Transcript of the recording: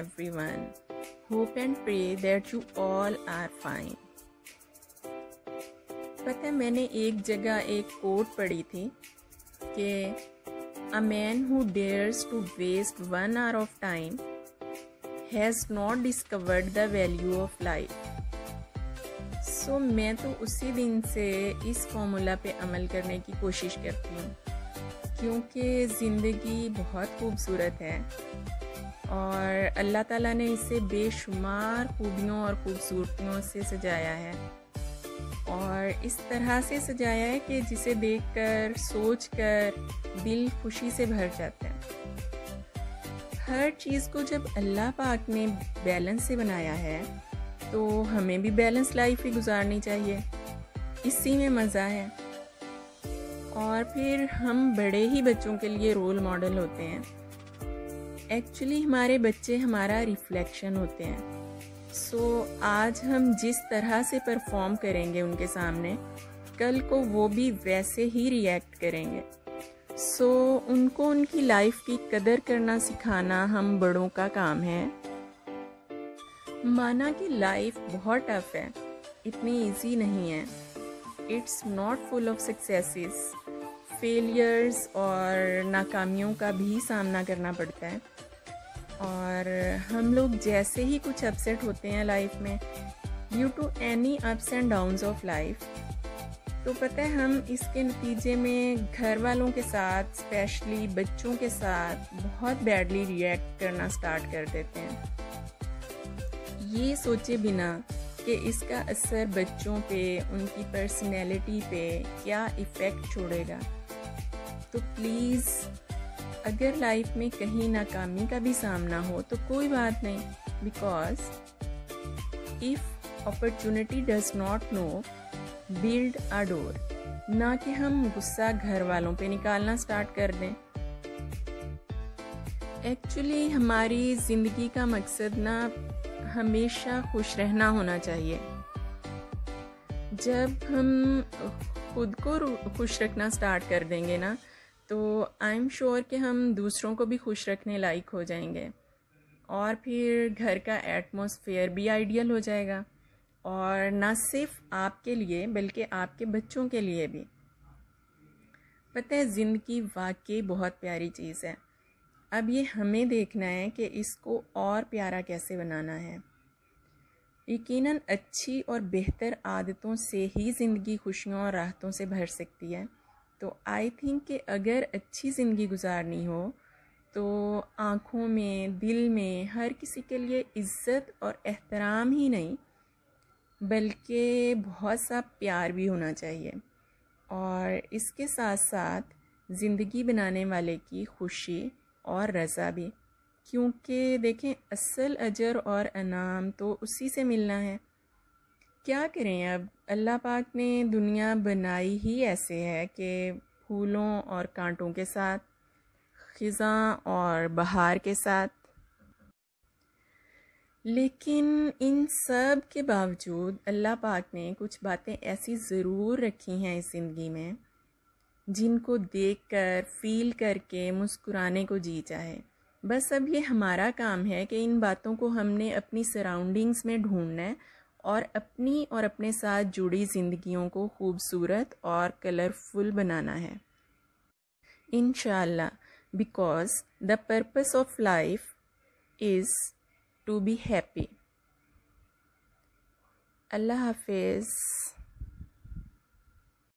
everyone. Hope and pray that you all are fine. पता है, मैंने एक जगह एक कोट पढ़ी थी कि a man who dares to waste one hour of time has not discovered the value of life so मैं तो उसी दिन से इस फॉर्मूला पे अमल करने की कोशिश करती हूँ, क्योंकि ज़िंदगी बहुत खूबसूरत है और अल्लाह ताला ने इसे बेशुमार खूबियों और खूबसूरतियों से सजाया है। और इस तरह से सजाया है कि जिसे देखकर, सोचकर दिल खुशी से भर जाता है। हर चीज़ को जब अल्लाह पाक ने बैलेंस से बनाया है तो हमें भी बैलेंस लाइफ ही गुजारनी चाहिए। इसी में मज़ा है। और फिर हम बड़े ही बच्चों के लिए रोल मॉडल होते हैं। एक्चुअली हमारे बच्चे हमारा रिफ्लेक्शन होते हैं। सो so, आज हम जिस तरह से परफॉर्म करेंगे उनके सामने कल को वो भी वैसे ही रिएक्ट करेंगे। सो so, उनको उनकी लाइफ की कदर करना सिखाना हम बड़ों का काम है। माना कि लाइफ बहुत टफ है इतनी इजी नहीं है। It's not full of successes failures और नाकामियों का भी सामना करना पड़ता है। और हम लोग जैसे ही कुछ अपसेट होते हैं लाइफ में due to any ups and downs of life तो पता है हम इसके नतीजे में घर वालों के साथ स्पेशली बच्चों के साथ बहुत बैडली रिएक्ट करना स्टार्ट कर देते हैं। ये सोचे बिना कि इसका असर बच्चों पे, उनकी पर्सनैलिटी पे क्या इफ़ेक्ट छोड़ेगा। तो प्लीज़ अगर लाइफ में कहीं नाकामी का भी सामना हो तो कोई बात नहीं because if opportunity does not knock build a door ना कि हम गुस्सा घर वालों पे निकालना स्टार्ट कर दें। एक्चुअली हमारी ज़िंदगी का मकसद ना हमेशा खुश रहना होना चाहिए। जब हम खुद को खुश रखना स्टार्ट कर देंगे ना तो आई एम श्योर कि हम दूसरों को भी खुश रखने लायक हो जाएँगे। और फिर घर का एटमॉस्फेयर भी आइडियल हो जाएगा। और ना सिर्फ़ आपके लिए, बल्कि आपके बच्चों के लिए भी। पता है, ज़िंदगी वाकई बहुत प्यारी चीज़ है। अब ये हमें देखना है कि इसको और प्यारा कैसे बनाना है। यकीनन अच्छी और बेहतर आदतों से ही ज़िंदगी खुशियों और राहतों से भर सकती है। तो आई थिंक कि अगर अच्छी ज़िंदगी गुजारनी हो तो आँखों में, दिल में हर किसी के लिए इज़्ज़त और एहतराम ही नहीं, बल्कि बहुत सा प्यार भी होना चाहिए। और इसके साथ साथ ज़िंदगी बनाने वाले की खुशी और रज़ा भी। क्योंकि देखें, असल अजर और अनाम तो उसी से मिलना है। क्या करें? अब अल्लाह पाक ने दुनिया बनाई ही ऐसे है कि फूलों और कांटों के साथ, ख़ज़ा और बहार के साथ। लेकिन इन सब के बावजूद अल्लाह पाक ने कुछ बातें ऐसी ज़रूर रखी हैं इस ज़िंदगी में, जिनको देखकर, फील करके मुस्कुराने को जी चाहे। बस अब ये हमारा काम है कि इन बातों को हमने अपनी सराउंडिंग्स में ढूंढना है। और अपनी और अपने साथ जुड़ी ज़िंदगियों को खूबसूरत और कलरफुल बनाना है। इन because the purpose of life is to be happy अल्लाह हाफिज़।